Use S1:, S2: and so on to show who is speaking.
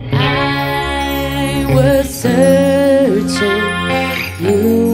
S1: I was searching, you